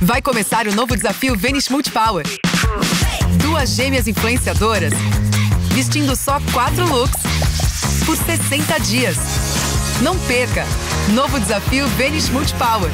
Vai começar o novo desafio Vênus Multipower. Duas gêmeas influenciadoras vestindo só quatro looks por 60 dias. Não perca! Novo desafio Vênus Multipower.